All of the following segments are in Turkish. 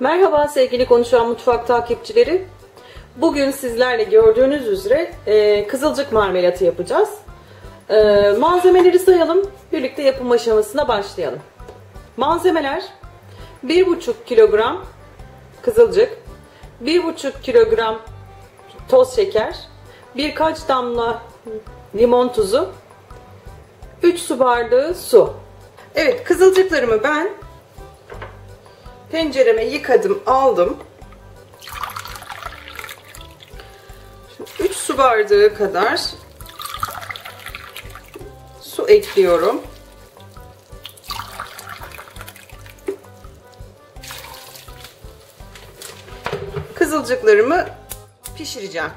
Merhaba sevgili Konuşan Mutfak takipçileri. Bugün sizlerle gördüğünüz üzere e, kızılcık marmelatı yapacağız. E, malzemeleri sayalım, birlikte yapım aşamasına başlayalım. Malzemeler 1,5 kilogram kızılcık, 1,5 kilogram toz şeker, birkaç damla limon tuzu, 3 su bardağı su. Evet kızılcıklarımı ben tencereme yıkadım aldım. 3 su bardağı kadar su ekliyorum. Kızılcıklarımı pişireceğim.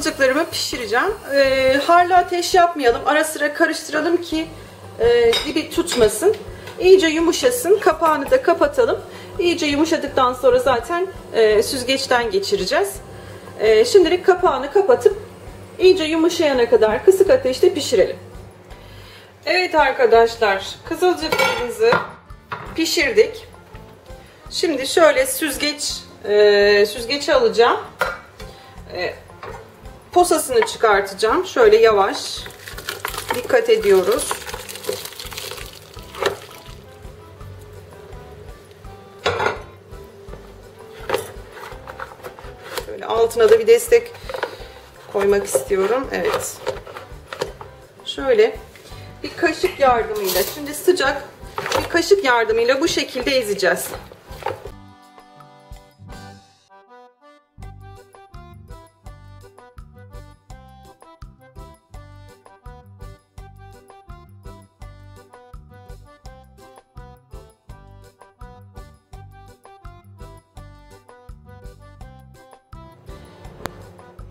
Kızılcıklarımı pişireceğim. E, harlı ateş yapmayalım. Ara sıra karıştıralım ki e, dibi tutmasın. İyice yumuşasın. Kapağını da kapatalım. İyice yumuşadıktan sonra zaten e, süzgeçten geçireceğiz. E, şimdilik kapağını kapatıp iyice yumuşayana kadar kısık ateşte pişirelim. Evet arkadaşlar kızılcıklarımızı pişirdik. Şimdi şöyle süzgeç e, süzgeci alacağım. E, posasını çıkartacağım. Şöyle yavaş dikkat ediyoruz. Şöyle altına da bir destek koymak istiyorum. Evet. Şöyle bir kaşık yardımıyla şimdi sıcak bir kaşık yardımıyla bu şekilde ezeceğiz.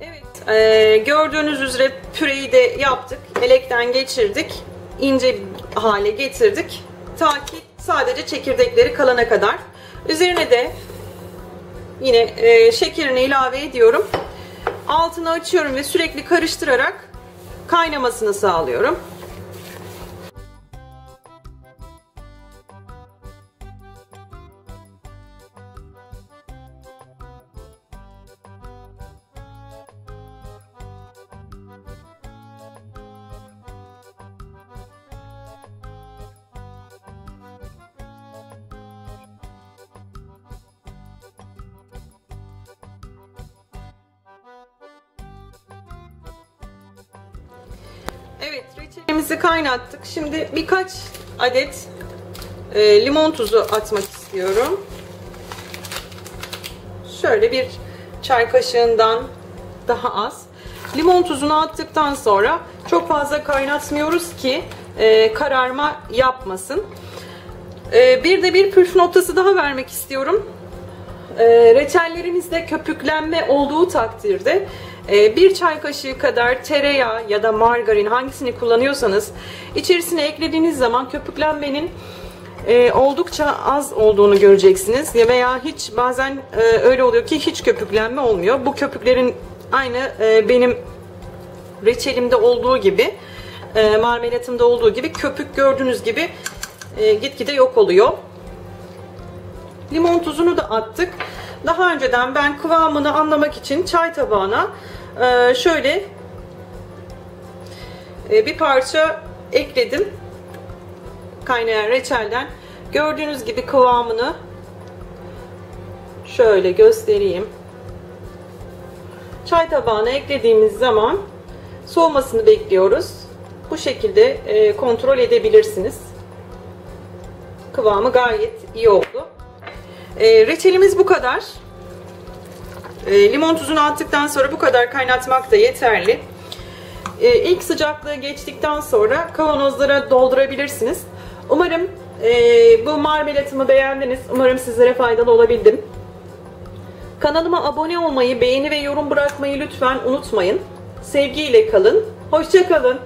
Evet, e, gördüğünüz üzere püreyi de yaptık. Elekten geçirdik. ince hale getirdik. Ta ki sadece çekirdekleri kalana kadar. Üzerine de yine e, şekerini ilave ediyorum. Altını açıyorum ve sürekli karıştırarak kaynamasını sağlıyorum. Evet reçelimizi kaynattık. Şimdi birkaç adet e, limon tuzu atmak istiyorum. Şöyle bir çay kaşığından daha az. Limon tuzunu attıktan sonra çok fazla kaynatmıyoruz ki e, kararma yapmasın. E, bir de bir püf noktası daha vermek istiyorum. E, reçellerinizde köpüklenme olduğu takdirde bir çay kaşığı kadar tereyağı ya da margarin hangisini kullanıyorsanız içerisine eklediğiniz zaman köpüklenmenin e, oldukça az olduğunu göreceksiniz. Ya veya hiç bazen e, öyle oluyor ki hiç köpüklenme olmuyor. Bu köpüklerin aynı e, benim reçelimde olduğu gibi marmelatımda olduğu gibi köpük gördüğünüz gibi gitgide yok oluyor. Limon tuzunu da attık. Daha önceden ben kıvamını anlamak için çay tabağına e, şöyle e, bir parça ekledim. Kaynayan reçelden. Gördüğünüz gibi kıvamını şöyle göstereyim. Çay tabağına eklediğimiz zaman soğumasını bekliyoruz. Bu şekilde e, kontrol edebilirsiniz. Kıvamı gayet iyi oldu. E, reçelimiz bu kadar. E, limon tuzunu attıktan sonra bu kadar kaynatmak da yeterli. E, ilk sıcaklığı geçtikten sonra kavanozlara doldurabilirsiniz. Umarım e, bu marmelatımı beğendiniz. Umarım sizlere faydalı olabildim. Kanalıma abone olmayı, beğeni ve yorum bırakmayı lütfen unutmayın. Sevgiyle kalın. Hoşçakalın.